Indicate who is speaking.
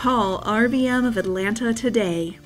Speaker 1: Call RVM of Atlanta today.